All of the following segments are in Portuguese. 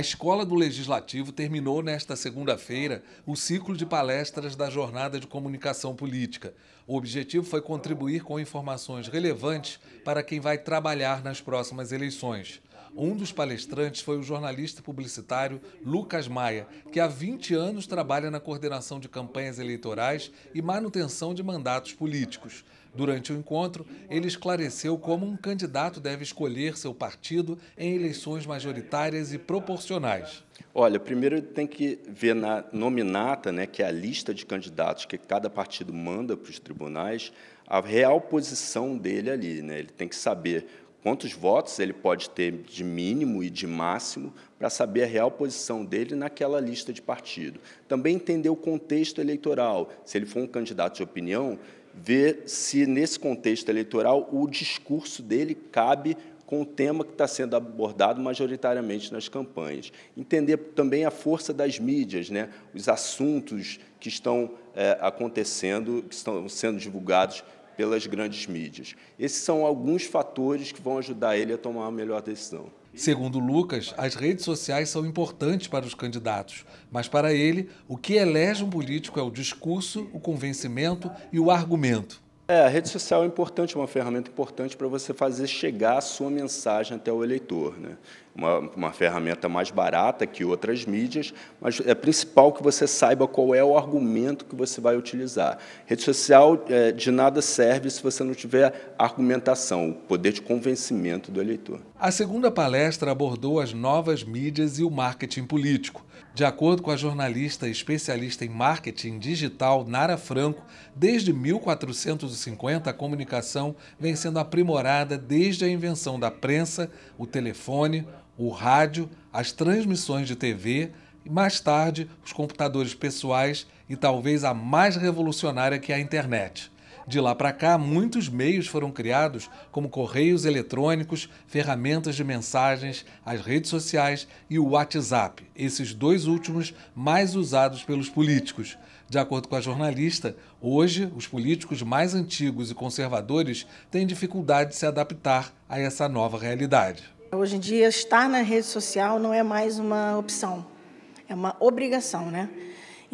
Escola do Legislativo terminou nesta segunda-feira o ciclo de palestras da Jornada de Comunicação Política. O objetivo foi contribuir com informações relevantes para quem vai trabalhar nas próximas eleições. Um dos palestrantes foi o jornalista publicitário Lucas Maia, que há 20 anos trabalha na coordenação de campanhas eleitorais e manutenção de mandatos políticos. Durante o encontro, ele esclareceu como um candidato deve escolher seu partido em eleições majoritárias e proporcionais. Olha, primeiro tem que ver na nominata, né, que é a lista de candidatos que cada partido manda para os tribunais, a real posição dele ali. Né? Ele tem que saber quantos votos ele pode ter de mínimo e de máximo para saber a real posição dele naquela lista de partido. Também entender o contexto eleitoral. Se ele for um candidato de opinião, ver se, nesse contexto eleitoral, o discurso dele cabe com o tema que está sendo abordado majoritariamente nas campanhas. Entender também a força das mídias, né? os assuntos que estão é, acontecendo, que estão sendo divulgados pelas grandes mídias. Esses são alguns fatores que vão ajudar ele a tomar a melhor decisão. Segundo Lucas, as redes sociais são importantes para os candidatos, mas para ele, o que elege um político é o discurso, o convencimento e o argumento. É, a rede social é importante, uma ferramenta importante para você fazer chegar a sua mensagem até o eleitor. Né? Uma, uma ferramenta mais barata que outras mídias, mas é principal que você saiba qual é o argumento que você vai utilizar. Rede social é, de nada serve se você não tiver argumentação, o poder de convencimento do eleitor. A segunda palestra abordou as novas mídias e o marketing político. De acordo com a jornalista especialista em marketing digital Nara Franco, desde 1450 a comunicação vem sendo aprimorada desde a invenção da prensa, o telefone, o rádio, as transmissões de TV e, mais tarde, os computadores pessoais e talvez a mais revolucionária que é a internet. De lá para cá, muitos meios foram criados, como correios eletrônicos, ferramentas de mensagens, as redes sociais e o WhatsApp, esses dois últimos mais usados pelos políticos. De acordo com a jornalista, hoje os políticos mais antigos e conservadores têm dificuldade de se adaptar a essa nova realidade. Hoje em dia, estar na rede social não é mais uma opção, é uma obrigação, né?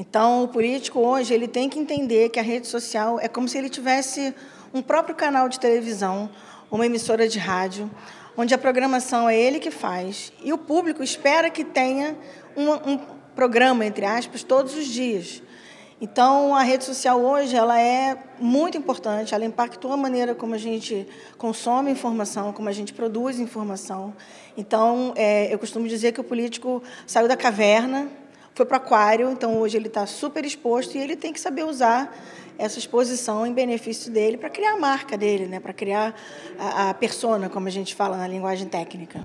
Então, o político hoje ele tem que entender que a rede social é como se ele tivesse um próprio canal de televisão, uma emissora de rádio, onde a programação é ele que faz e o público espera que tenha um, um programa entre aspas todos os dias. Então, a rede social hoje ela é muito importante, ela impactou a maneira como a gente consome informação, como a gente produz informação. Então, é, eu costumo dizer que o político saiu da caverna foi para aquário, então hoje ele está super exposto e ele tem que saber usar essa exposição em benefício dele para criar a marca dele, né? para criar a, a persona, como a gente fala na linguagem técnica.